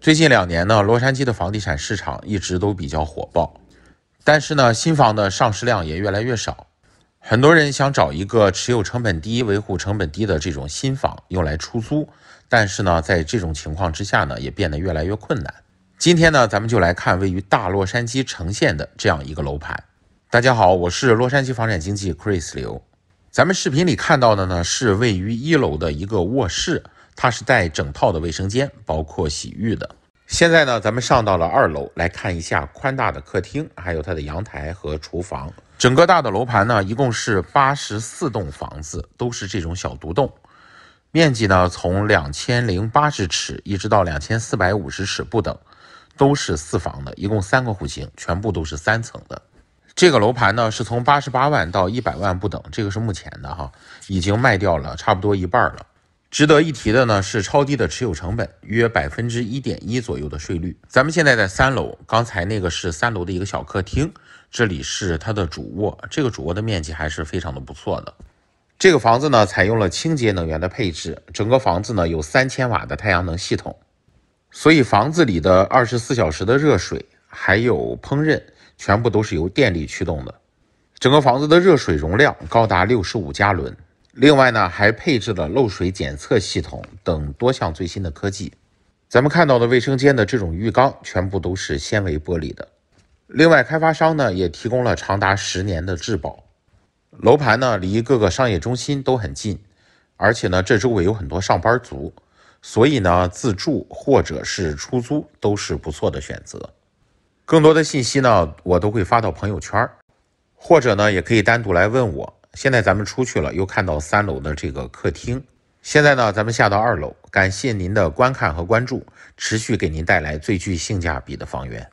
最近两年呢，洛杉矶的房地产市场一直都比较火爆，但是呢，新房的上市量也越来越少。很多人想找一个持有成本低、维护成本低的这种新房用来出租，但是呢，在这种情况之下呢，也变得越来越困难。今天呢，咱们就来看位于大洛杉矶城县的这样一个楼盘。大家好，我是洛杉矶房产经纪 Chris 刘。咱们视频里看到的呢，是位于一楼的一个卧室。它是带整套的卫生间，包括洗浴的。现在呢，咱们上到了二楼来看一下宽大的客厅，还有它的阳台和厨房。整个大的楼盘呢，一共是八十四栋房子，都是这种小独栋，面积呢从两千零八十尺一直到两千四百五十尺不等，都是四房的，一共三个户型，全部都是三层的。这个楼盘呢是从八十八万到一百万不等，这个是目前的哈，已经卖掉了差不多一半了。值得一提的呢是超低的持有成本，约百分之一点一左右的税率。咱们现在在三楼，刚才那个是三楼的一个小客厅，这里是它的主卧，这个主卧的面积还是非常的不错的。这个房子呢采用了清洁能源的配置，整个房子呢有三千瓦的太阳能系统，所以房子里的二十四小时的热水还有烹饪全部都是由电力驱动的。整个房子的热水容量高达六十五加仑。另外呢，还配置了漏水检测系统等多项最新的科技。咱们看到的卫生间的这种浴缸全部都是纤维玻璃的。另外，开发商呢也提供了长达十年的质保。楼盘呢离各个商业中心都很近，而且呢这周围有很多上班族，所以呢自住或者是出租都是不错的选择。更多的信息呢我都会发到朋友圈，或者呢也可以单独来问我。现在咱们出去了，又看到三楼的这个客厅。现在呢，咱们下到二楼。感谢您的观看和关注，持续给您带来最具性价比的房源。